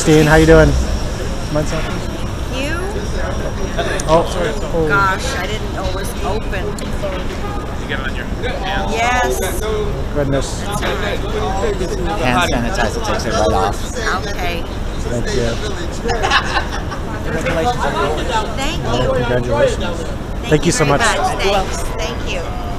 Christine. How you doing? Mine's something? You? Oh, oh. Gosh, I didn't know it was open. You get it on your hands. Yes. goodness. Hand sanitizer takes it right off. Okay. Thank you. Thank you. Congratulations. Thank Thank you so much. much. Thanks. Thank you.